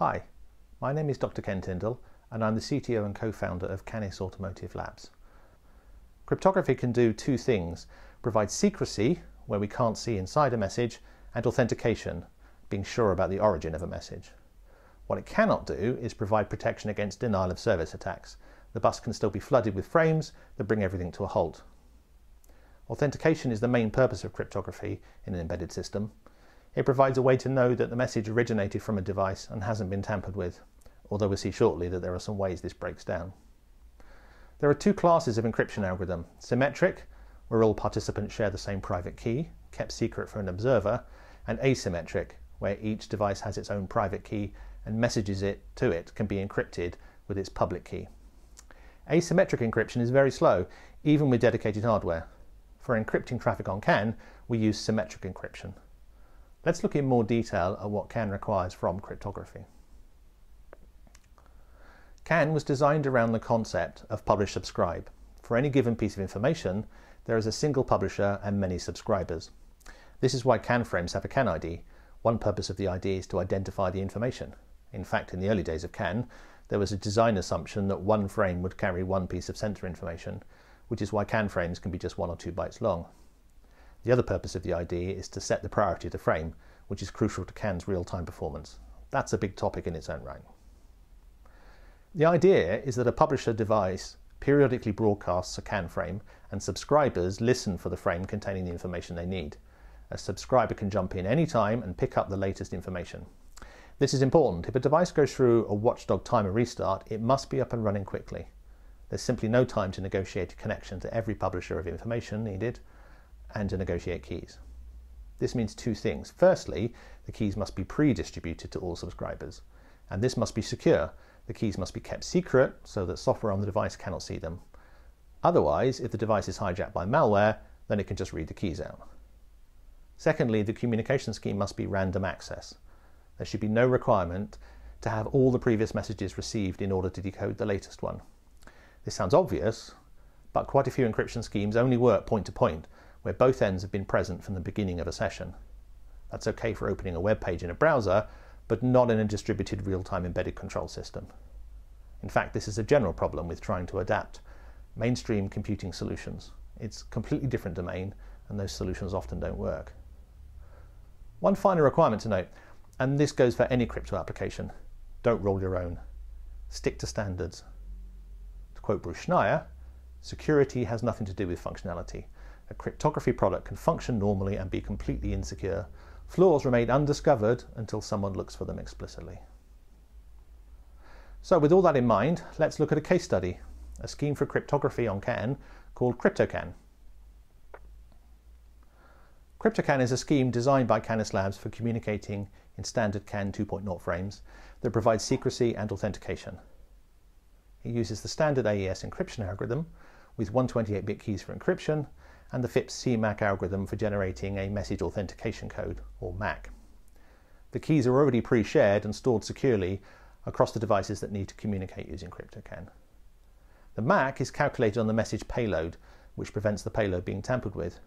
Hi, my name is Dr. Ken Tindell and I'm the CTO and co-founder of Canis Automotive Labs. Cryptography can do two things, provide secrecy, where we can't see inside a message, and authentication, being sure about the origin of a message. What it cannot do is provide protection against denial of service attacks. The bus can still be flooded with frames that bring everything to a halt. Authentication is the main purpose of cryptography in an embedded system. It provides a way to know that the message originated from a device and hasn't been tampered with, although we'll see shortly that there are some ways this breaks down. There are two classes of encryption algorithm, symmetric, where all participants share the same private key, kept secret for an observer, and asymmetric, where each device has its own private key and messages it to it can be encrypted with its public key. Asymmetric encryption is very slow, even with dedicated hardware. For encrypting traffic on CAN, we use symmetric encryption. Let's look in more detail at what CAN requires from cryptography. CAN was designed around the concept of publish subscribe. For any given piece of information, there is a single publisher and many subscribers. This is why CAN frames have a CAN ID. One purpose of the ID is to identify the information. In fact, in the early days of CAN, there was a design assumption that one frame would carry one piece of sensor information, which is why CAN frames can be just one or two bytes long. The other purpose of the ID is to set the priority of the frame, which is crucial to CAN's real-time performance. That's a big topic in its own right. The idea is that a publisher device periodically broadcasts a CAN frame and subscribers listen for the frame containing the information they need. A subscriber can jump in any time and pick up the latest information. This is important. If a device goes through a watchdog timer restart, it must be up and running quickly. There's simply no time to negotiate a connection to every publisher of information needed and to negotiate keys. This means two things. Firstly, the keys must be pre-distributed to all subscribers, and this must be secure. The keys must be kept secret so that software on the device cannot see them. Otherwise, if the device is hijacked by malware, then it can just read the keys out. Secondly, the communication scheme must be random access. There should be no requirement to have all the previous messages received in order to decode the latest one. This sounds obvious, but quite a few encryption schemes only work point to point, where both ends have been present from the beginning of a session. That's okay for opening a web page in a browser, but not in a distributed real-time embedded control system. In fact, this is a general problem with trying to adapt mainstream computing solutions. It's a completely different domain, and those solutions often don't work. One final requirement to note, and this goes for any crypto application, don't roll your own. Stick to standards. To quote Bruce Schneier, security has nothing to do with functionality. A cryptography product can function normally and be completely insecure. Flaws remain undiscovered until someone looks for them explicitly. So with all that in mind, let's look at a case study, a scheme for cryptography on CAN called CryptoCAN. CryptoCAN is a scheme designed by Canis Labs for communicating in standard CAN 2.0 frames that provides secrecy and authentication. It uses the standard AES encryption algorithm with 128-bit keys for encryption and the FIPS CMAC algorithm for generating a message authentication code, or MAC. The keys are already pre-shared and stored securely across the devices that need to communicate using CryptoCAN. The MAC is calculated on the message payload, which prevents the payload being tampered with,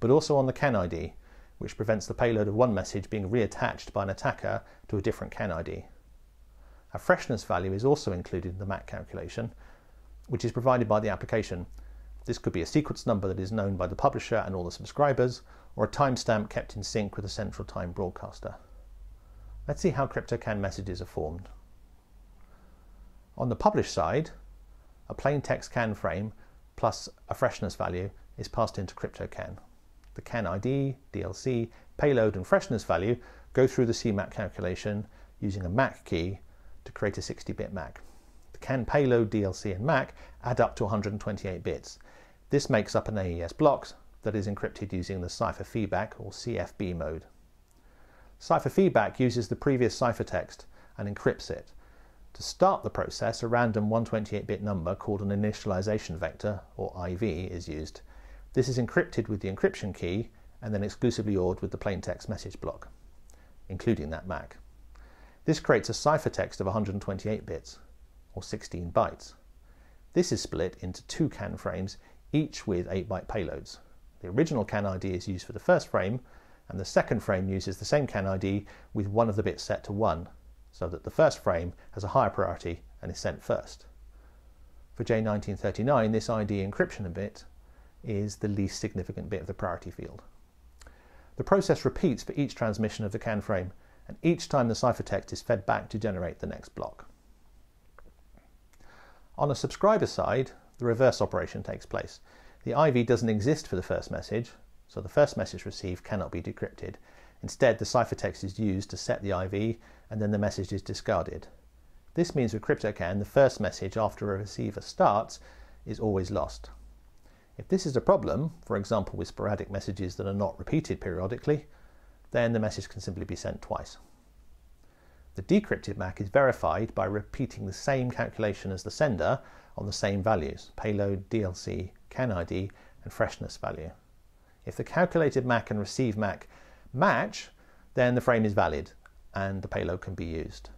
but also on the CAN ID, which prevents the payload of one message being reattached by an attacker to a different CAN ID. A freshness value is also included in the MAC calculation, which is provided by the application. This could be a sequence number that is known by the publisher and all the subscribers, or a timestamp kept in sync with a central time broadcaster. Let's see how CryptoCAN messages are formed. On the publish side, a plain text CAN frame plus a freshness value is passed into CryptoCAN. The CAN ID, DLC, payload and freshness value go through the CMAC calculation using a MAC key to create a 60-bit MAC. The CAN payload, DLC and MAC add up to 128 bits. This makes up an AES block that is encrypted using the cipher feedback or CFB mode. Cipher feedback uses the previous ciphertext and encrypts it. To start the process, a random 128-bit number called an initialization vector, or IV, is used. This is encrypted with the encryption key and then exclusively ORed with the plaintext message block, including that MAC. This creates a ciphertext of 128 bits, or 16 bytes. This is split into two CAN frames, each with 8-byte payloads. The original CAN ID is used for the first frame, and the second frame uses the same CAN ID with one of the bits set to 1, so that the first frame has a higher priority and is sent first. For J1939, this ID encryption bit is the least significant bit of the priority field. The process repeats for each transmission of the CAN frame, and each time the ciphertext is fed back to generate the next block. On a subscriber side, the reverse operation takes place. The IV doesn't exist for the first message, so the first message received cannot be decrypted. Instead, the ciphertext is used to set the IV, and then the message is discarded. This means with CryptoCAN, the first message after a receiver starts is always lost. If this is a problem, for example with sporadic messages that are not repeated periodically, then the message can simply be sent twice. The decrypted MAC is verified by repeating the same calculation as the sender on the same values, payload, DLC, CAN ID, and freshness value. If the calculated MAC and received MAC match, then the frame is valid and the payload can be used.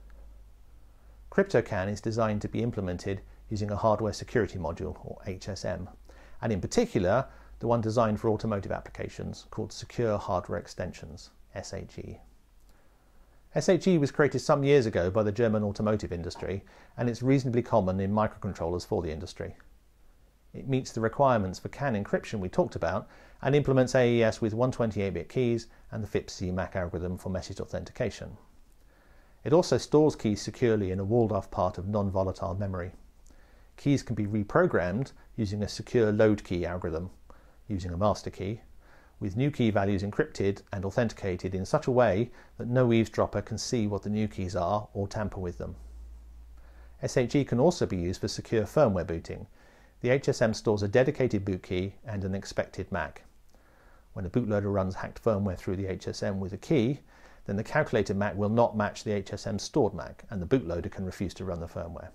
CryptoCAN is designed to be implemented using a hardware security module, or HSM, and in particular, the one designed for automotive applications called Secure Hardware Extensions, SHE. SHE was created some years ago by the German automotive industry, and it's reasonably common in microcontrollers for the industry. It meets the requirements for CAN encryption we talked about and implements AES with 128-bit keys and the FIPS CMAC algorithm for message authentication. It also stores keys securely in a walled-off part of non-volatile memory. Keys can be reprogrammed using a secure load key algorithm, using a master key, with new key values encrypted and authenticated in such a way that no eavesdropper can see what the new keys are or tamper with them. SHE can also be used for secure firmware booting. The HSM stores a dedicated boot key and an expected MAC. When a bootloader runs hacked firmware through the HSM with a key, then the calculated MAC will not match the HSM stored MAC and the bootloader can refuse to run the firmware.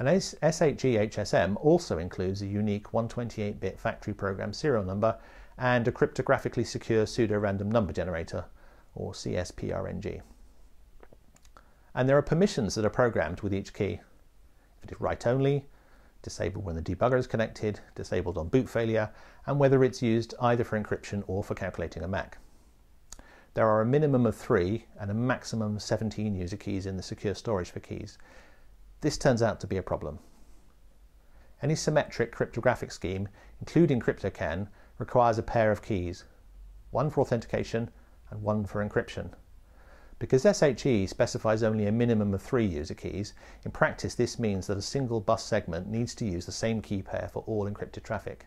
An SHE HSM also includes a unique 128-bit factory program serial number and a cryptographically secure pseudo-random number generator, or CSPRNG. And there are permissions that are programmed with each key. If it is write-only, disabled when the debugger is connected, disabled on boot failure, and whether it's used either for encryption or for calculating a MAC. There are a minimum of three and a maximum of 17 user keys in the secure storage for keys, this turns out to be a problem. Any symmetric cryptographic scheme, including CryptoCAN, requires a pair of keys, one for authentication and one for encryption. Because SHE specifies only a minimum of three user keys, in practice this means that a single bus segment needs to use the same key pair for all encrypted traffic.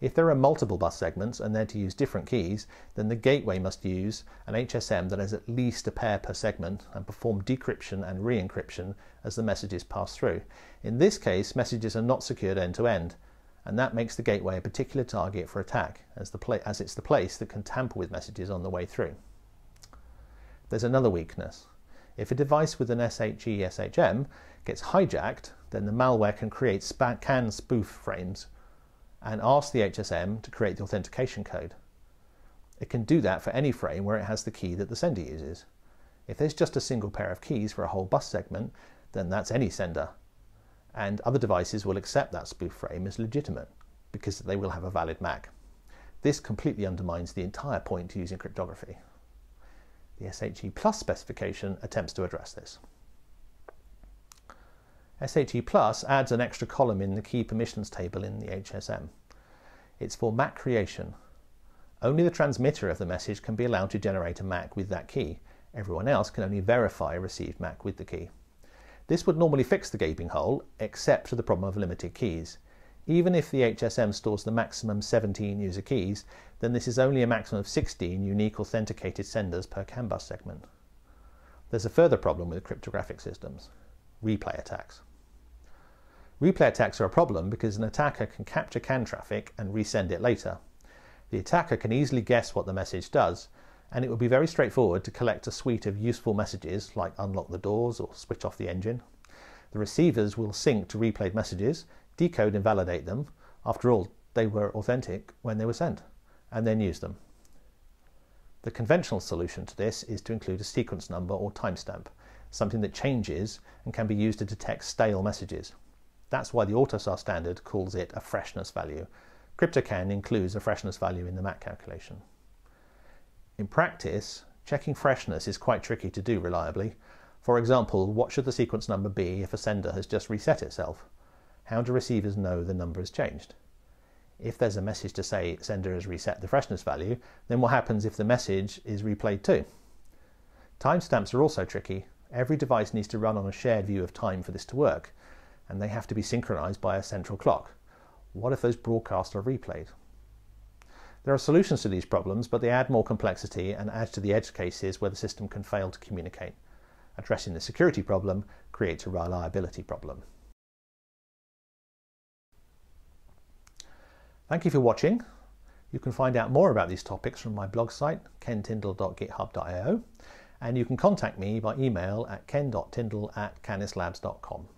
If there are multiple bus segments and they're to use different keys, then the gateway must use an HSM that has at least a pair per segment and perform decryption and re-encryption as the messages pass through. In this case, messages are not secured end to end, and that makes the gateway a particular target for attack, as, as it's the place that can tamper with messages on the way through. There's another weakness. If a device with an SHE SHM gets hijacked, then the malware can create CAN spoof frames and ask the HSM to create the authentication code. It can do that for any frame where it has the key that the sender uses. If there's just a single pair of keys for a whole bus segment, then that's any sender. And other devices will accept that spoof frame as legitimate because they will have a valid MAC. This completely undermines the entire point to using cryptography. The SHE Plus specification attempts to address this. SHE Plus adds an extra column in the key permissions table in the HSM. It's for MAC creation. Only the transmitter of the message can be allowed to generate a MAC with that key. Everyone else can only verify a received MAC with the key. This would normally fix the gaping hole, except for the problem of limited keys. Even if the HSM stores the maximum 17 user keys, then this is only a maximum of 16 unique authenticated senders per CAN bus segment. There's a further problem with cryptographic systems, replay attacks. Replay attacks are a problem because an attacker can capture CAN traffic and resend it later. The attacker can easily guess what the message does, and it would be very straightforward to collect a suite of useful messages like unlock the doors or switch off the engine. The receivers will sync to replayed messages, decode and validate them. After all, they were authentic when they were sent, and then use them. The conventional solution to this is to include a sequence number or timestamp, something that changes and can be used to detect stale messages. That's why the AUTOSAR standard calls it a freshness value. CryptoCAN includes a freshness value in the MAC calculation. In practice, Checking freshness is quite tricky to do reliably. For example, what should the sequence number be if a sender has just reset itself? How do receivers know the number has changed? If there's a message to say sender has reset the freshness value, then what happens if the message is replayed too? Timestamps are also tricky. Every device needs to run on a shared view of time for this to work, and they have to be synchronized by a central clock. What if those broadcasts are replayed? There are solutions to these problems, but they add more complexity and add to the edge cases where the system can fail to communicate. Addressing the security problem creates a reliability problem. Thank you for watching. You can find out more about these topics from my blog site, kentindell.github.io, and you can contact me by email at ken.tindell at canislabs.com.